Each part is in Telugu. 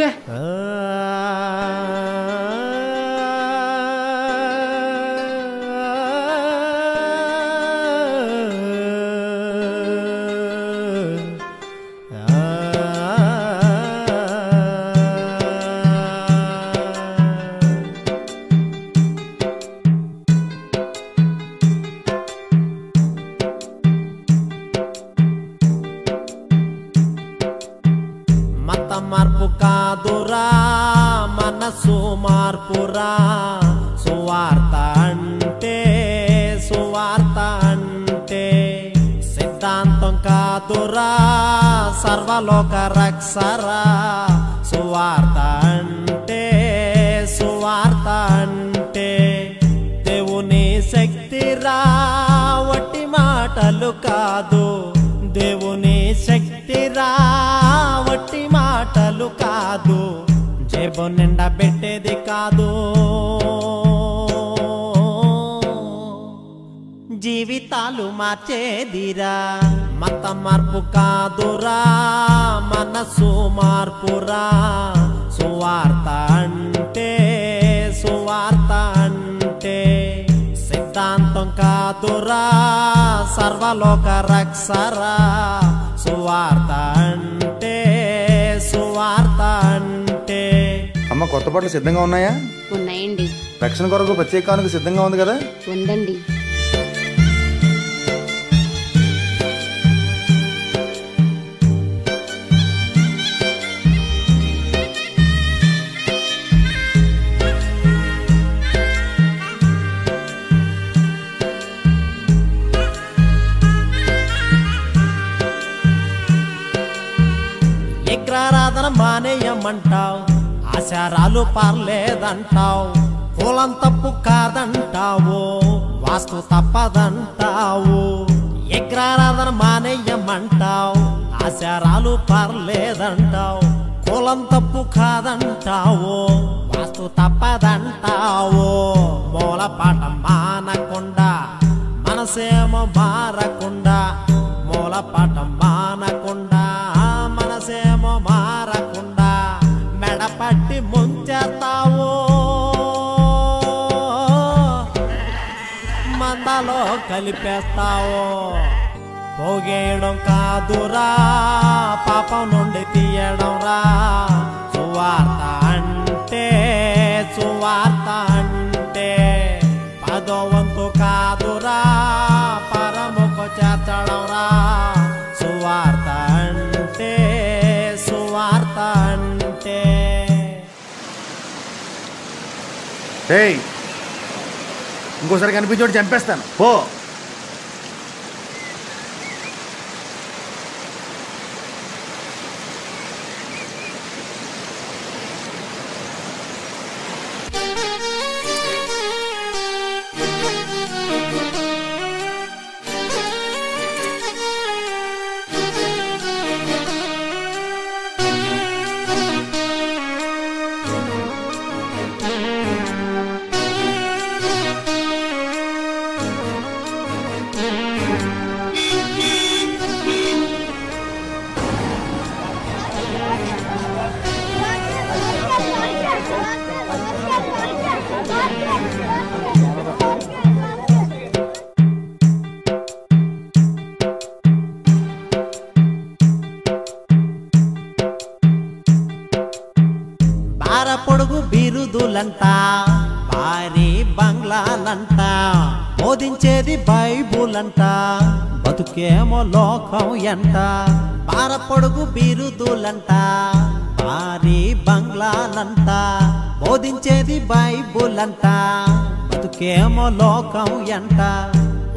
ఛే మత సుమార్పురా సువార్త అంటే సువార్త అంటే సిద్ధాంతం కాదురా సర్వలోక రక్షరా. సువార్త అంటే సువార్త అంటే దేవుని శక్తిరా వట్టి మాటలు కాదు. జేబు నిండా పెట్టేది కాదు. జీవితాలు మార్చేదిరా. మత మార్పు కాదురా మనసు మార్పురా. సువార్త అంటే సువార్త అంటే సిద్ధాంతం కాదురా సర్వలోక రక్షరా. సువార్త అంటే కొత్త బట్టలు సిద్ధంగా ఉన్నాయా? ఉన్నాయండి. రక్షణ కొరకు ప్రత్యేకానికి సిద్ధంగా ఉంది కదా? ఉందండి. విగ్రహారాధన మానేయమంటావు. ఆశారాలు పర్లేదంటావు కులం తప్పు కాదంటావు వాస్తు తప్పదంటావు ఎగ్రారాధన మానేయమంటావు ఆశారాలు పర్లేదంటావు కులం తప్పు కాదంటావు వాస్తు తప్పదంటావు. మూలపాట మానకుండా మనసేమో మారకుండా మూలపాట మానకుండా మెడపట్టి ముంచేస్తావు మందలో కలిపేస్తావు? పోగేయడం కాదురా పాపం నుండి తీయడం రా. సువార్త అంటే సువార్త అంటే పదో వంతు కాదురా పరముకు చేర్చడం రా. సువార్త ఏయ్ ఇంకోసారి కనిపించోటి చంపేస్తాను. పో. బిరుదులంట భారీ బంగ్లాలంట బోధించేది బైబుల్ అంట బతుకేమో లోకం ఎంట పార పొడుగు బిరుదులంట భారీ బంగ్లాలంట బోధించేది బైబుల్ అంట బతుకేమో లోకం ఎంట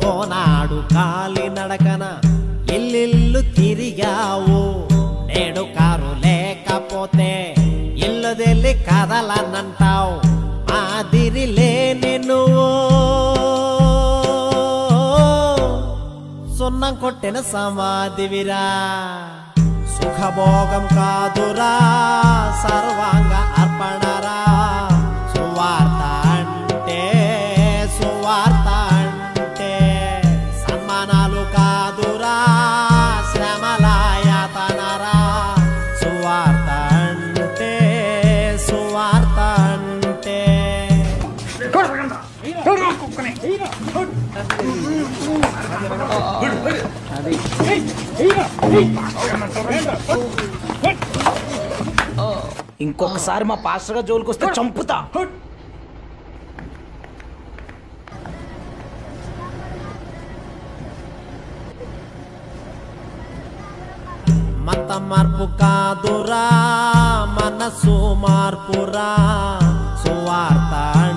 ఓనాడు కాలి నడకన ఇల్లిల్లు తిరిగావు. నేడు కారు లేకపోతే కదలనంటావు మాదిరి లేని నువ్వు. సున్నం కొట్టిన సమాధివిరా. సుఖభోగం కాదురా. సర్వాంగ అర్పణ. ఇంకొకసారి మా పాస్టర్గా జోలికి వస్తే చంపుతా. మత మార్పు కాదురా మనసు మార్పురా. suwartan